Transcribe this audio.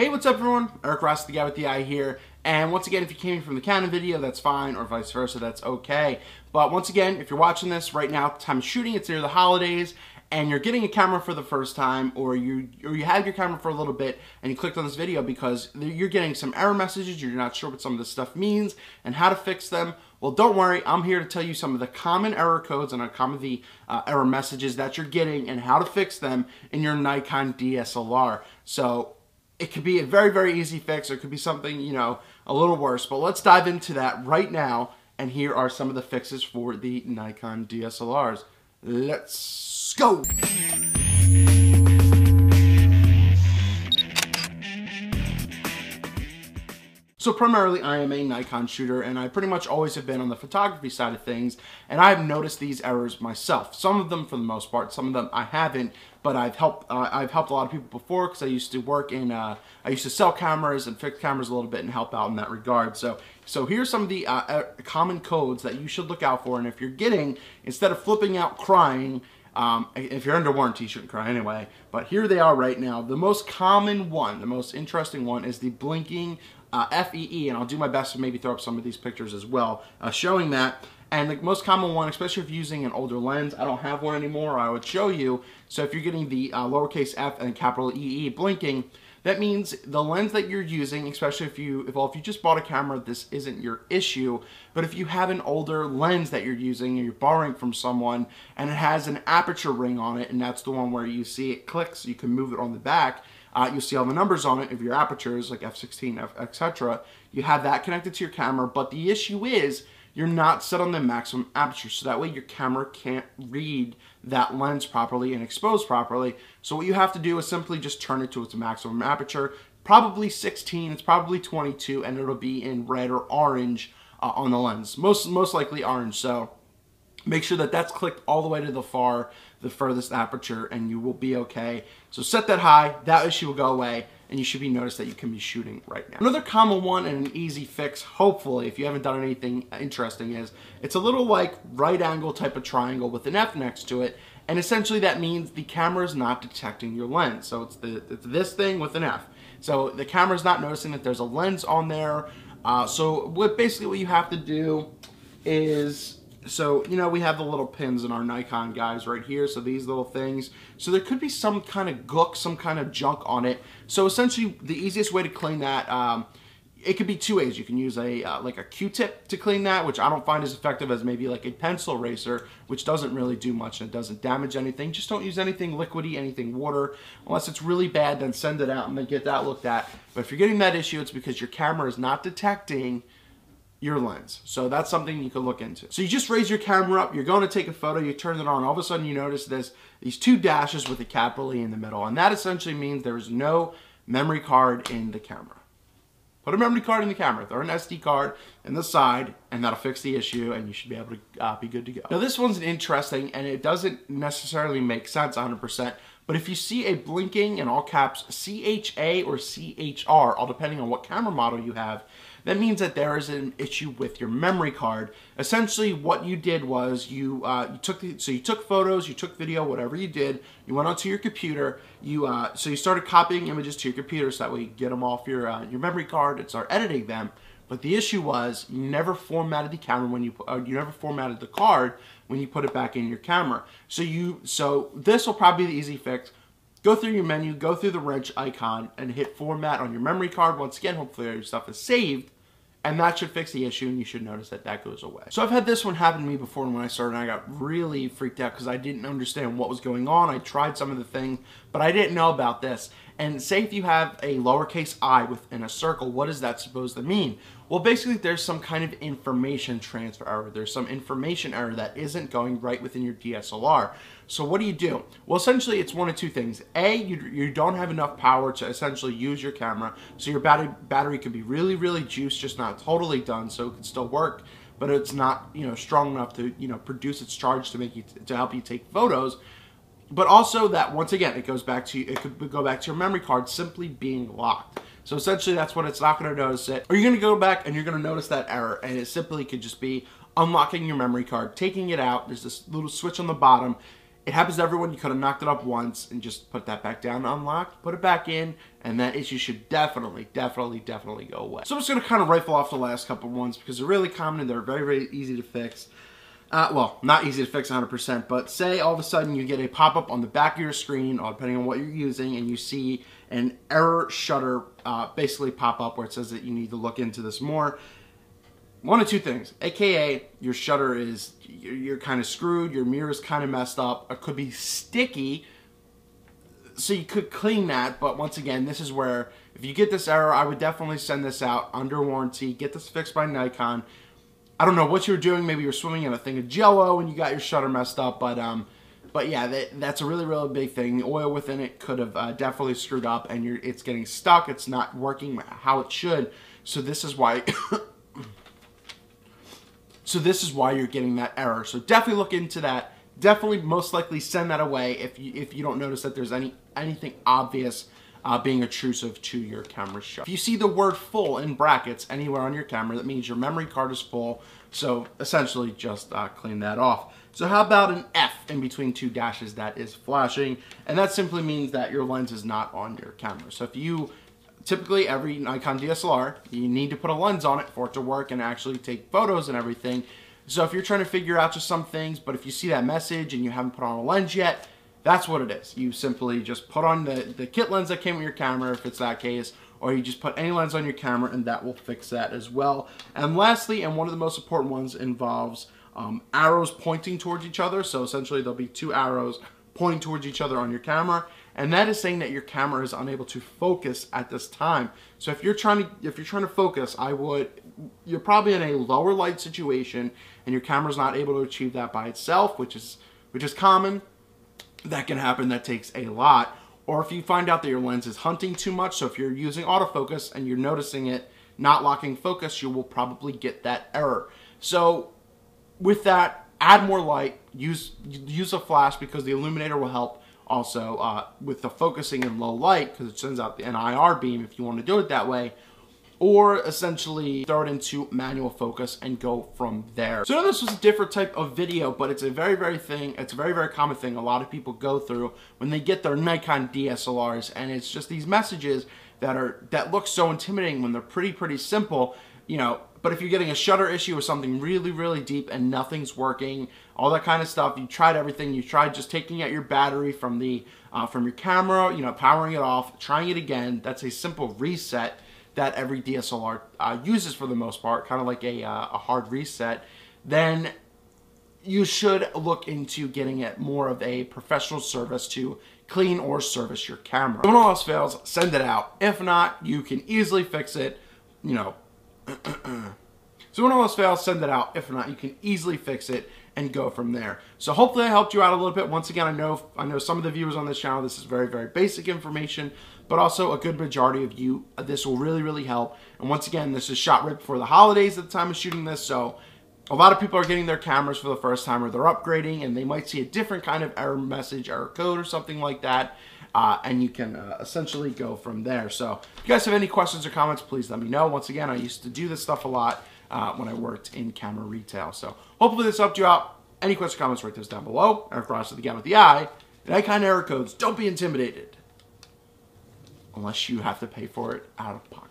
Hey, what's up everyone? Eric Rossi, the guy with the eye here. And once again, if you came from the Canon video, that's fine, or vice versa, that's okay. But once again, if you're watching this right now, time of shooting, it's near the holidays, and you're getting a camera for the first time, or you or you had your camera for a little bit, and you clicked on this video because you're getting some error messages, you're not sure what some of this stuff means, and how to fix them, well, don't worry, I'm here to tell you some of the common error codes and some of the uh, error messages that you're getting and how to fix them in your Nikon DSLR. So it could be a very, very easy fix. Or it could be something, you know, a little worse. But let's dive into that right now. And here are some of the fixes for the Nikon DSLRs. Let's go! So primarily I am a Nikon shooter and I pretty much always have been on the photography side of things and I've noticed these errors myself. Some of them for the most part, some of them I haven't, but I've helped uh, I've helped a lot of people before because I used to work in uh, I used to sell cameras and fix cameras a little bit and help out in that regard. So so here's some of the uh, uh common codes that you should look out for and if you're getting instead of flipping out crying um, if you're under warranty, you shouldn't cry anyway. But here they are right now. The most common one, the most interesting one, is the blinking uh, FEE, and I'll do my best to maybe throw up some of these pictures as well, uh, showing that. And the most common one, especially if you're using an older lens, I don't have one anymore, I would show you. So if you're getting the uh, lowercase f and capital EE blinking, that means the lens that you're using, especially if you, if, well, if you just bought a camera, this isn't your issue. But if you have an older lens that you're using and you're borrowing from someone and it has an aperture ring on it, and that's the one where you see it clicks, you can move it on the back, uh, you'll see all the numbers on it of your apertures, like f16, etc. You have that connected to your camera, but the issue is you're not set on the maximum aperture, so that way your camera can't read that lens properly and expose properly. So what you have to do is simply just turn it to its maximum aperture, probably 16, it's probably 22, and it'll be in red or orange uh, on the lens. Most, most likely orange, so make sure that that's clicked all the way to the far the furthest aperture and you will be okay. So set that high, that issue will go away, and you should be noticed that you can be shooting right now. Another common one and an easy fix, hopefully, if you haven't done anything interesting, is it's a little like right angle type of triangle with an F next to it, and essentially that means the camera is not detecting your lens. So it's, the, it's this thing with an F. So the camera is not noticing that there's a lens on there. Uh, so what basically what you have to do is so, you know, we have the little pins in our Nikon guys right here. So these little things. So there could be some kind of gook, some kind of junk on it. So essentially the easiest way to clean that, um, it could be two ways. You can use a uh, like a Q-tip to clean that, which I don't find as effective as maybe like a pencil eraser, which doesn't really do much and it doesn't damage anything. Just don't use anything liquidy, anything water. Unless it's really bad, then send it out and then get that looked at. But if you're getting that issue, it's because your camera is not detecting your lens. So that's something you can look into. So you just raise your camera up, you're going to take a photo, you turn it on, all of a sudden you notice this, these two dashes with a capital E in the middle. And that essentially means there is no memory card in the camera. Put a memory card in the camera, throw an SD card in the side, and that'll fix the issue, and you should be able to uh, be good to go. Now this one's interesting, and it doesn't necessarily make sense 100%, but if you see a blinking in all caps CHA or CHR, all depending on what camera model you have, that means that there is an issue with your memory card. Essentially, what you did was you uh, you took the, so you took photos, you took video, whatever you did. You went onto your computer. You uh, so you started copying images to your computer, so that way you get them off your uh, your memory card and start editing them. But the issue was you never formatted the camera when you uh, you never formatted the card when you put it back in your camera. So you so this will probably be the easy fix Go through your menu, go through the wrench icon, and hit format on your memory card. Once again, hopefully all your stuff is saved, and that should fix the issue, and you should notice that that goes away. So I've had this one happen to me before and when I started, I got really freaked out because I didn't understand what was going on. I tried some of the things, but I didn't know about this. And say if you have a lowercase i within a circle, what is that supposed to mean? Well, basically there's some kind of information transfer error. There's some information error that isn't going right within your DSLR. So what do you do? Well, essentially it's one of two things. A, you, you don't have enough power to essentially use your camera. So your battery, battery could be really, really juiced, just not totally done, so it can still work but it's not you know strong enough to you know produce its charge to make you to help you take photos but also that once again it goes back to it could go back to your memory card simply being locked so essentially that's what it's not going to notice it. Or you're going to go back and you're going to notice that error and it simply could just be unlocking your memory card, taking it out. There's this little switch on the bottom. It happens to everyone. You could have knocked it up once and just put that back down unlocked, put it back in, and that issue should definitely, definitely, definitely go away. So I'm just going to kind of rifle off the last couple ones because they're really common and they're very, very easy to fix. Uh, well, not easy to fix 100%, but say all of a sudden you get a pop-up on the back of your screen, or depending on what you're using, and you see an error shutter uh, basically pop up where it says that you need to look into this more. One of two things aka your shutter is you're, you're kind of screwed your mirror is kind of messed up it could be sticky. So you could clean that but once again this is where if you get this error i would definitely send this out under warranty get this fixed by nikon i don't know what you were doing maybe you're swimming in a thing of jello and you got your shutter messed up but um but yeah that, that's a really really big thing the oil within it could have uh, definitely screwed up and it's getting stuck it's not working how it should so this is why So this is why you're getting that error. So definitely look into that. Definitely most likely send that away if you, if you don't notice that there's any anything obvious uh, being intrusive to your camera shot. If you see the word full in brackets anywhere on your camera, that means your memory card is full. So essentially just uh, clean that off. So how about an F in between two dashes that is flashing? And that simply means that your lens is not on your camera. So if you typically every Nikon DSLR, you need to put a lens on it for it to work and actually take photos and everything. So if you're trying to figure out just some things, but if you see that message and you haven't put on a lens yet, that's what it is. You simply just put on the, the kit lens that came with your camera, if it's that case, or you just put any lens on your camera and that will fix that as well. And lastly, and one of the most important ones involves um, arrows pointing towards each other. So essentially there'll be two arrows pointing towards each other on your camera and that is saying that your camera is unable to focus at this time. So if you're trying to if you're trying to focus, I would you're probably in a lower light situation and your camera's not able to achieve that by itself, which is which is common. That can happen. That takes a lot. Or if you find out that your lens is hunting too much, so if you're using autofocus and you're noticing it not locking focus, you will probably get that error. So with that, add more light, use use a flash because the illuminator will help also uh, with the focusing in low light because it sends out the NIR beam if you want to do it that way or essentially throw it into manual focus and go from there. So this was a different type of video, but it's a very, very thing, it's a very, very common thing a lot of people go through when they get their Nikon DSLRs and it's just these messages that are, that look so intimidating when they're pretty, pretty simple, you know, but if you're getting a shutter issue or something really, really deep and nothing's working, all that kind of stuff, you tried everything. You tried just taking out your battery from the uh, from your camera, you know, powering it off, trying it again. That's a simple reset that every DSLR uh, uses for the most part, kind of like a, uh, a hard reset. Then you should look into getting it more of a professional service to clean or service your camera. When all else fails, send it out. If not, you can easily fix it, you know, so when all else fails, send it out. If not, you can easily fix it and go from there. So hopefully I helped you out a little bit. Once again, I know I know some of the viewers on this channel, this is very, very basic information, but also a good majority of you, uh, this will really, really help. And once again, this is shot right before the holidays at the time of shooting this, so a lot of people are getting their cameras for the first time or they're upgrading and they might see a different kind of error message, error code or something like that. Uh, and you can uh, essentially go from there. So if you guys have any questions or comments, please let me know. Once again, I used to do this stuff a lot uh, when I worked in camera retail. So hopefully this helped you out. Any questions or comments, write those down below. And of course, again with the eye, And Nikon error codes, don't be intimidated. Unless you have to pay for it out of pocket.